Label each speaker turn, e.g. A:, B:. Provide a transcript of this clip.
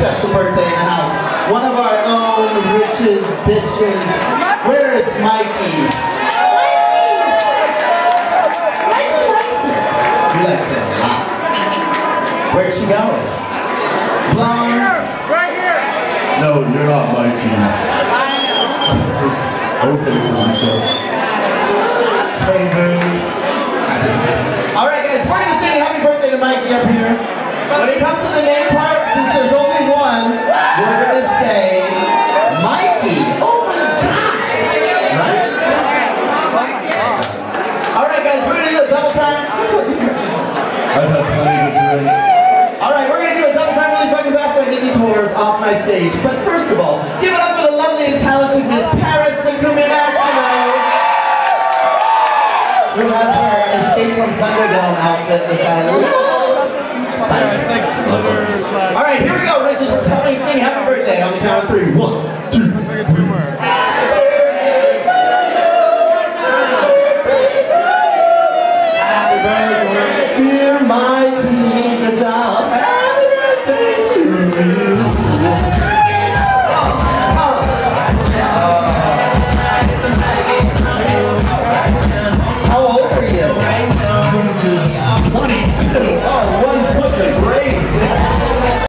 A: special birthday in the house. One of our own riches, bitches. Where is Mikey? Mikey likes it. He likes it a lot. Where'd she go? Blonde.
B: No, you're not Mikey. okay, Felicia.
A: Hey, boo. All right, guys, we're gonna sing happy birthday to Mikey up here. When it comes to the name part, since there's only
B: I've had plenty to drink.
A: All right, we're gonna do a double time really fucking fast so I can get these whores off my stage. But first of all, give it up for the lovely and talented Miss Paris Sakumi Maximo. Who has her Escape from Thunderdome outfit, which I love. All right, here we go. Let's just tell me sing happy birthday on the count of three. One, 20.